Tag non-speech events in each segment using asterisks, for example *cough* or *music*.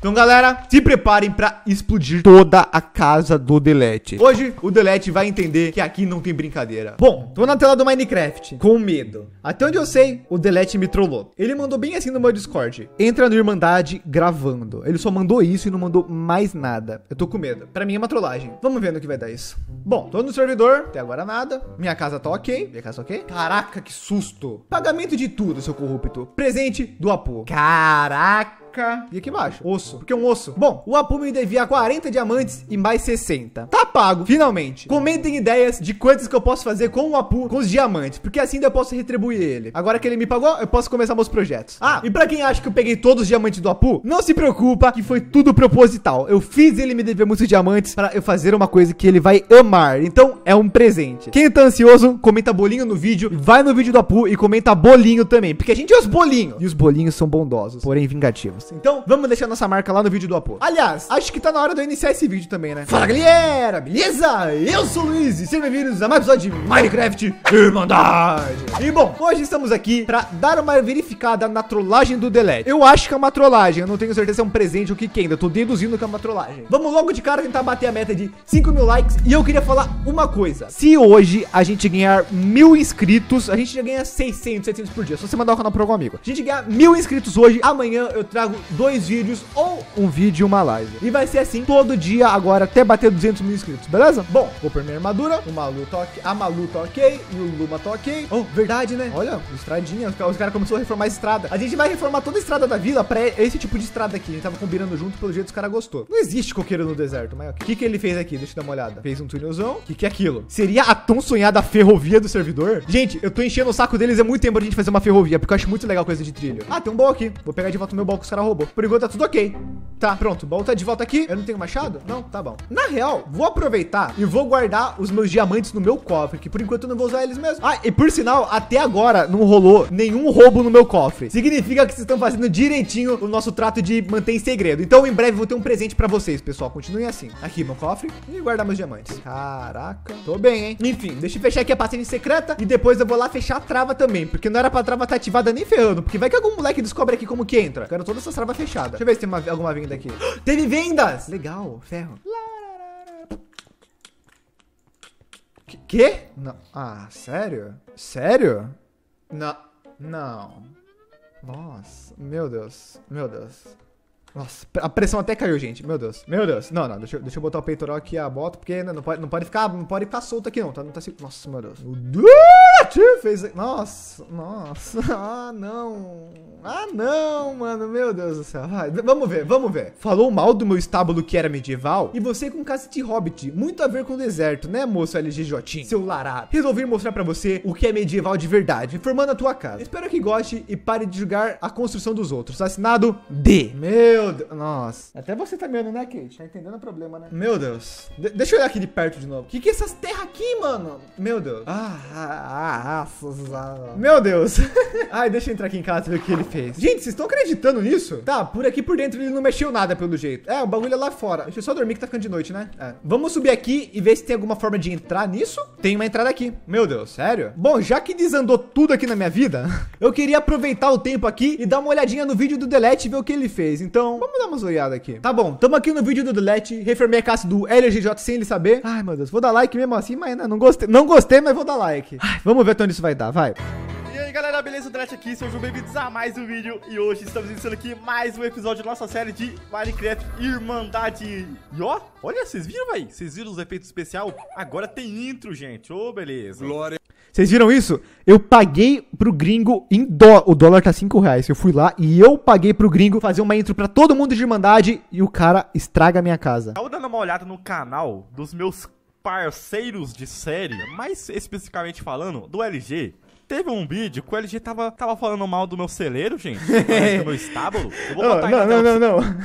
Então, galera, se preparem pra explodir toda a casa do Delete. Hoje, o Delete vai entender que aqui não tem brincadeira. Bom, tô na tela do Minecraft, com medo. Até onde eu sei, o Delete me trollou. Ele mandou bem assim no meu Discord. Entra no Irmandade gravando. Ele só mandou isso e não mandou mais nada. Eu tô com medo. Pra mim é uma trollagem. Vamos ver no que vai dar isso. Bom, tô no servidor, até agora nada. Minha casa tá ok. Minha casa tá ok? Caraca, que susto. Pagamento de tudo, seu corrupto. Presente do Apu. Caraca. E aqui embaixo, osso. Porque é um osso. Bom, o Apu me devia 40 diamantes e mais 60. Tá pago, finalmente. Comentem ideias de coisas que eu posso fazer com o Apu, com os diamantes. Porque assim eu posso retribuir ele. Agora que ele me pagou, eu posso começar meus projetos. Ah, e pra quem acha que eu peguei todos os diamantes do Apu, não se preocupa que foi tudo proposital. Eu fiz ele me dever muitos diamantes para eu fazer uma coisa que ele vai amar. Então, é um presente. Quem tá ansioso, comenta bolinho no vídeo. Vai no vídeo do Apu e comenta bolinho também. Porque a gente é os bolinhos. E os bolinhos são bondosos, porém vingativos. Então, vamos deixar nossa marca lá no vídeo do Apo. Aliás, acho que tá na hora de eu iniciar esse vídeo também, né? Fala, galera! Beleza? Eu sou o Luiz e sejam bem-vindos a mais um episódio de Minecraft Irmandade. E bom, hoje estamos aqui pra dar uma verificada na trollagem do Delete. Eu acho que é uma trollagem, eu não tenho certeza se é um presente ou que que ainda. Eu tô deduzindo que é uma trollagem. Vamos logo de cara tentar bater a meta de 5 mil likes. E eu queria falar uma coisa. Se hoje a gente ganhar mil inscritos, a gente já ganha 600, 700 por dia. Só você mandar o canal pra algum amigo. A gente ganhar mil inscritos hoje, amanhã eu trago dois vídeos ou um vídeo e uma live. E vai ser assim todo dia agora até bater 200 mil inscritos, beleza? Bom, vou minha armadura, o Malu tá ok, a Malu tá ok e o Luma tá ok. Oh, verdade, né? Olha, estradinha, os caras cara começaram a reformar a estrada. A gente vai reformar toda a estrada da vila pra esse tipo de estrada aqui. A gente tava combinando junto, pelo jeito os caras gostou. Não existe coqueiro no deserto, mas o que que ele fez aqui? Deixa eu dar uma olhada. Fez um túnelzão. O que que é aquilo? Seria a tão sonhada ferrovia do servidor? Gente, eu tô enchendo o saco deles há muito tempo pra gente fazer uma ferrovia, porque eu acho muito legal coisa de trilho. Ah, tem um baú aqui. Vou pegar de volta o meu baú que os caras roubou. Por enquanto tá tudo ok. Tá, pronto. O baú tá de volta aqui. Eu não tenho machado? Não? Tá bom. Na real, vou aproveitar e vou guardar os meus diamantes no meu cofre, que por enquanto eu não vou usar eles mesmo. Ah, e por sinal, até agora não rolou nenhum roubo no meu cofre. Significa que vocês estão fazendo direitinho o nosso trato de manter em segredo. Então, em breve, vou ter um presente pra vocês, pessoal. Continuem assim. Aqui, meu cofre e guardar meus diamantes. Caraca. Tô bem, hein? Enfim, deixa eu fechar aqui a passagem secreta e depois eu vou lá fechar a trava também, porque não era pra trava estar ativada nem ferrando, porque vai que algum moleque descobre aqui como que entra. Quero todas essas travas fechadas. Deixa eu ver se tem uma, alguma venda aqui. *gasps* Teve vendas! Legal, ferro. Que? que? Não. Ah, sério? Sério? Não. Não. Nossa, meu Deus. Meu Deus. Nossa, a pressão até caiu, gente. Meu Deus. Meu Deus. Não, não. Deixa, eu- deixa eu botar o peitoral aqui a bota, porque não pode, não pode ficar, não pode ficar solto aqui não, tá? Não tá assim. Nossa, meu Deus. O fez. Nossa, nossa. *laughs* Ah, não. Ah, não, mano. Meu Deus do céu. Vamos ver, vamos ver. Falou mal do meu estábulo que era medieval e você com casa de hobbit. Muito a ver com o deserto, né, moço LGJ? Seu larado. Resolvi mostrar pra você o que é medieval de verdade, reformando a tua casa. Espero que goste e pare de julgar a construção dos outros. Assinado D. Meu Deus. Nossa. Até você tá me olhando, né, Kate? Tá entendendo o problema, né? Meu Deus. De- deixa eu olhar aqui de perto de novo. Que que é essas terras aqui, mano? Meu Deus. Ah, ah, ah, Meu Deus. *laughs* Ai, deixa eu entrar aqui em casa e ver o que ele fez. Gente, vocês estão acreditando nisso? Tá, por aqui por dentro ele não mexeu nada pelo jeito. É, o bagulho é lá fora. Deixa eu só dormir que tá ficando de noite, né? É. Vamos subir aqui e ver se tem alguma forma de entrar nisso. Tem uma entrada aqui. Meu Deus, sério? Bom, já que desandou tudo aqui na minha vida, *laughs* eu queria aproveitar o tempo aqui e dar uma olhadinha no vídeo do Delete e ver o que ele fez. Então, vamos dar umas olhadas aqui. Tá bom, tamo aqui no vídeo do Delete, reformei a casa do LGJ sem ele saber. Ai, meu Deus, vou dar like mesmo assim, mas né, não gostei, não gostei, mas vou dar like. Ai, vamos ver até onde isso vai dar, vai. E aí galera, beleza? O Delete aqui, sejam bem-vindos a mais um vídeo E hoje estamos iniciando aqui mais um episódio da nossa série de Minecraft Irmandade E ó, olha, vocês viram, véi? Vocês viram os efeitos especial? Agora tem intro, gente, ô beleza Vocês viram isso? Eu paguei pro gringo em dólar. O dólar tá 5 reais. Eu fui lá e eu paguei pro gringo fazer uma intro pra todo mundo de Irmandade e o cara estraga a minha casa. Tava dando uma olhada no canal dos meus parceiros de série Mais especificamente falando, do LG Teve um vídeo que o LG tava, tava falando mal do meu celeiro, gente *laughs* Do meu estábulo Eu vou Oh, botar aí na não, não, não, não.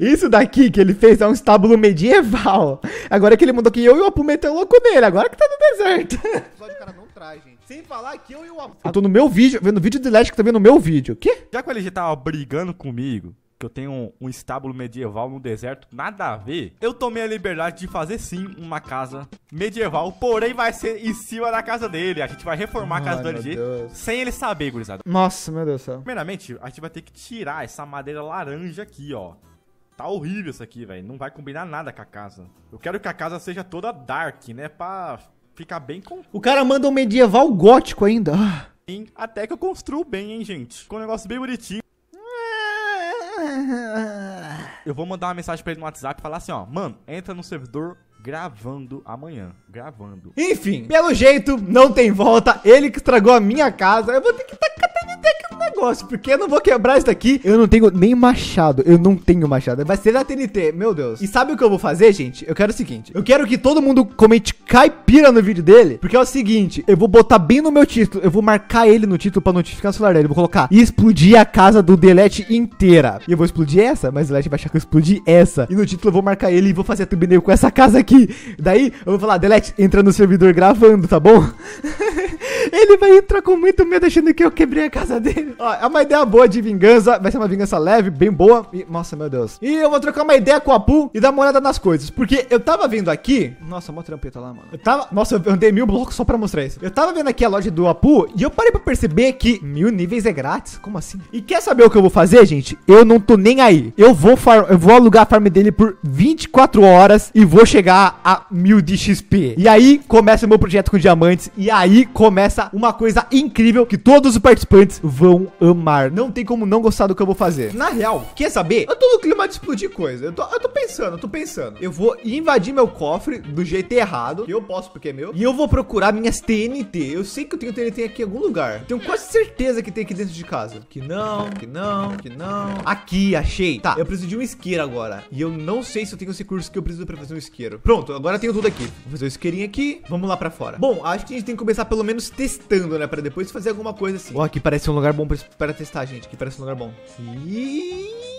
Isso daqui que ele fez é um estábulo medieval. Agora que ele mandou que eu e o Apu meteu louco nele. Agora que tá no deserto. O *laughs* episódio o cara não traz, gente. Sem falar que eu e o Apu. Eu tô no meu vídeo, vendo o vídeo do Leste que tá vendo no meu vídeo. Quê? Já que o LG tava brigando comigo, que eu tenho um, um estábulo medieval no deserto, nada a ver, eu tomei a liberdade de fazer sim uma casa medieval, porém vai ser em cima da casa dele. A gente vai reformar a casa Ai, do LG Deus. sem ele saber, gurizada. Nossa, meu Deus do céu. Primeiramente, a gente vai ter que tirar essa madeira laranja aqui, ó. Tá horrível isso aqui, velho. Não vai combinar nada com a casa. Eu quero que a casa seja toda dark, né? Pra ficar bem com... O cara manda um medieval gótico ainda. Ah. Até que eu construo bem, hein, gente. Ficou um negócio bem bonitinho. *laughs* Eu vou mandar uma mensagem pra ele no WhatsApp e falar assim, ó. Mano, entra no servidor gravando amanhã. Gravando. Enfim, pelo jeito, não tem volta. Ele que estragou a minha casa. Eu vou ter que tacar no negócio, porque eu não vou quebrar isso daqui. Eu não tenho nem machado. Eu não tenho machado. Vai ser da TNT, meu Deus. E sabe o que eu vou fazer, gente? Eu quero o seguinte. Eu quero que todo mundo comente caipira no vídeo dele, porque é o seguinte. Eu vou botar bem no meu título. Eu vou marcar ele no título pra notificar o celular dele. Eu vou colocar e explodir a casa do Delete inteira. E eu vou explodir essa, mas o Delete vai achar que eu explodi essa. E no título eu vou marcar ele e vou fazer a thumbnail com essa casa aqui. Daí eu vou falar, Delete, entra no servidor gravando, tá bom? *laughs* Ele vai entrar com muito medo achando que eu quebrei a casa dele. Ó, é uma ideia boa de vingança. Vai ser uma vingança leve, bem boa. E, nossa, meu Deus. E eu vou trocar uma ideia com a Apu e dar uma olhada nas coisas. Porque eu tava vendo aqui. Nossa, mó trampeta lá, mano. Eu tava. Nossa, eu andei mil blocos só pra mostrar isso. Eu tava vendo aqui a loja do Apu e eu parei pra perceber que mil níveis é grátis. Como assim? E quer saber o que eu vou fazer, gente? Eu não tô nem aí. Eu vou, far... eu vou alugar a farm dele por 24 horas e vou chegar a mil de XP. E aí começa o meu projeto com diamantes. E aí começa uma coisa incrível que todos os participantes vão amar. Não tem como não gostar do que eu vou fazer. Na real, quer saber? Eu tô no clima de explodir coisa. Eu tô, eu tô pensando, eu tô pensando. Eu vou invadir meu cofre do jeito errado. Que eu posso porque é meu. E eu vou procurar minhas TNT. Eu sei que eu tenho TNT aqui em algum lugar. Tenho quase certeza que tem aqui dentro de casa. Que não, que não, que não. Aqui, achei. Tá, eu preciso de um isqueiro agora. E eu não sei se eu tenho os recursos que eu preciso pra fazer um isqueiro. Pronto, agora tenho tudo aqui. Vou fazer o isqueirinho aqui. Vamos lá pra fora. Bom, acho que a gente tem que começar pelo menos testando, né? Pra depois fazer alguma coisa assim. Ó, aqui parece um lugar bom pra, pra testar, gente. Aqui parece um lugar bom. E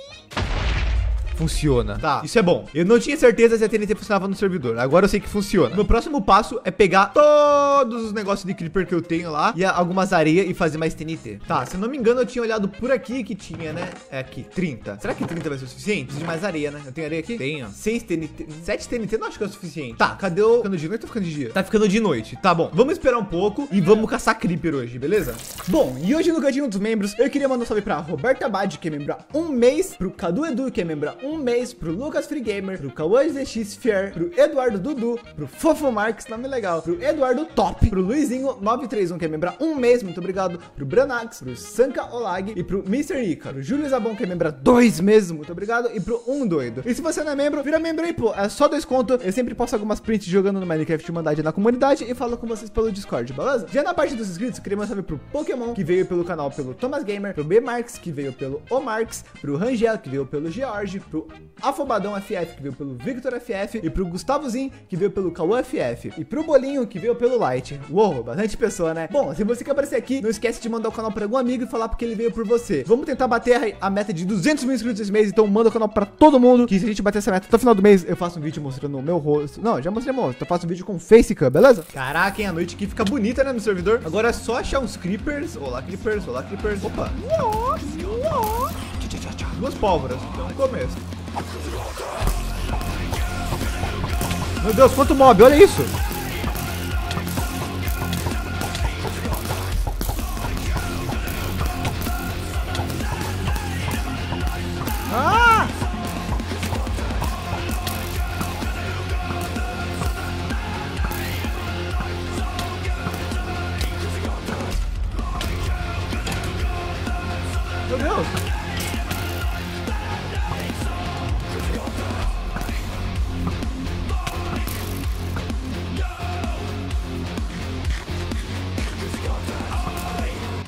funciona. Tá, isso é bom. Eu não tinha certeza se a TNT funcionava no servidor. Agora eu sei que funciona. Meu próximo passo é pegar todos os negócios de Creeper que eu tenho lá e algumas areias e fazer mais TNT. Tá, se eu não me engano, eu tinha olhado por aqui que tinha, né? É aqui, 30. Será que 30 vai ser o suficiente? Preciso de mais areia, né? Eu tenho areia aqui? Tenho. 6 TNT. 7 TNT não acho que é o suficiente. Tá, cadê o... Ficando de noite ou ficando de dia? Tá ficando de noite. Tá bom. Vamos esperar um pouco e vamos caçar Creeper hoje, beleza? Bom, e hoje no cantinho dos membros, eu queria mandar um salve pra Roberta Bad, que é membro há um mês, pro Cadu Edu, que é membro há um mês, pro Lucas Free Gamer, pro Cauã Fier, pro Eduardo Dudu, pro Fofo Marques, nome legal, pro Eduardo Top, pro Luizinho 931, que é membro um mês, muito obrigado, pro Branax, pro Sanka Olag e pro Mr. Ica, pro Júlio Zabon, que é membro dois meses, muito obrigado, e pro Um Doido. E se você não é membro, vira membro aí, pô, é só dois eu sempre posto algumas prints jogando no Minecraft Humanidade na comunidade e falo com vocês pelo Discord, beleza? Já na parte dos inscritos, queria mandar pro Pokémon, que veio pelo canal pelo Thomas Gamer, pro B Marks, que veio pelo O Marks, pro Rangel, que veio pelo George, pro Afobadão FF, que veio pelo Victor FF, e pro Gustavozinho, que veio pelo Cauã FF, e pro Bolinho, que veio pelo Light. Uou, bastante pessoa, né? Bom, se você quer aparecer aqui, não esquece de mandar o canal pra algum amigo e falar porque ele veio por você. Vamos tentar bater a meta de 200 mil inscritos esse mês, então manda o canal pra todo mundo, que se a gente bater essa meta até o final do mês, eu faço um vídeo mostrando o meu rosto. Não, já mostrei meu rosto, eu faço um vídeo com facecam, beleza? Caraca, hein, a noite aqui fica bonita, né, no servidor. Agora é só achar uns creepers. Olá, creepers, olá, creepers. Opa. Duas pólvoras, então começo. Meu Deus, quanto mob, olha isso.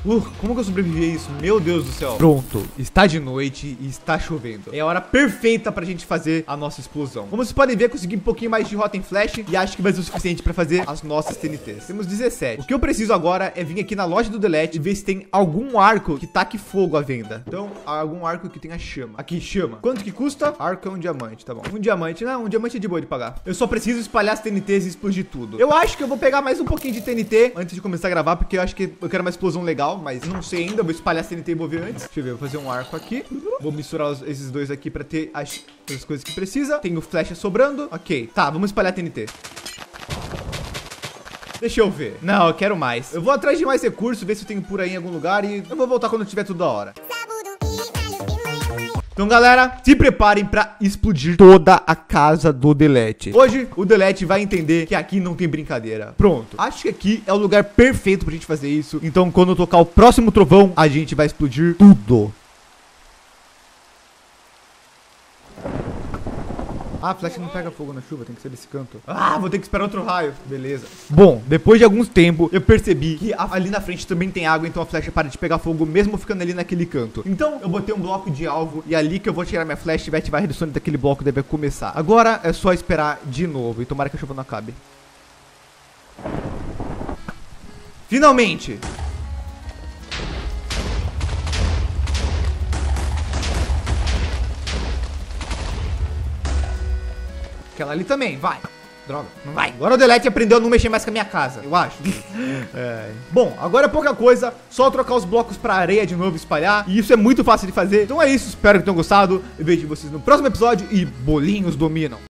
Uh, como que eu sobrevivi a isso? Meu Deus do céu. Pronto, está de noite e está chovendo. É a hora perfeita pra gente fazer a nossa explosão. Como vocês podem ver, consegui um pouquinho mais de Rotten Flash e acho que vai ser o suficiente pra fazer as nossas TNTs. Temos 17. O que eu preciso agora é vir aqui na loja do Delete e ver se tem algum arco que taque fogo à venda. Então, algum arco que tenha chama. Aqui, chama. Quanto que custa? Arco é um diamante, tá bom. Um diamante, não, um diamante é de boa de pagar. Eu só preciso espalhar as TNTs e explodir tudo. Eu acho que eu vou pegar mais um pouquinho de TNT antes de começar a gravar, porque eu acho que eu quero uma explosão legal mas não sei ainda. Vou espalhar TNT e ver antes. Deixa eu ver, vou fazer um arco aqui. Vou misturar os, esses dois aqui pra ter as, as coisas que precisa. Tenho flecha sobrando. Ok, tá, vamos espalhar TNT. Deixa eu ver. Não, eu quero mais. Eu vou atrás de mais recursos, ver se eu tenho por aí em algum lugar e eu vou voltar quando tiver tudo da hora. Então, galera, se preparem pra explodir toda a casa do Delete. Hoje, o Delete vai entender que aqui não tem brincadeira. Pronto. Acho que aqui é o lugar perfeito pra gente fazer isso. Então, quando tocar o próximo trovão, a gente vai explodir tudo. Ah, a flecha não pega fogo na chuva, tem que ser desse canto. Ah, vou ter que esperar outro raio. Beleza. Bom, depois de alguns tempos, eu percebi que ali na frente também tem água, então a flecha para de pegar fogo, mesmo ficando ali naquele canto. Então, eu botei um bloco de alvo, e ali que eu vou tirar minha flecha e vai ativar a redução daquele bloco, deve começar. Agora é só esperar de novo, e tomara que a chuva não acabe. Finalmente! Aquela ali também, vai. Droga, não vai. Agora o Delete aprendeu a não mexer mais com a minha casa, eu acho. *laughs* é. Bom, agora é pouca coisa, só trocar os blocos pra areia de novo, espalhar. E isso é muito fácil de fazer. Então é isso, espero que tenham gostado. Eu vejo vocês no próximo episódio e bolinhos dominam.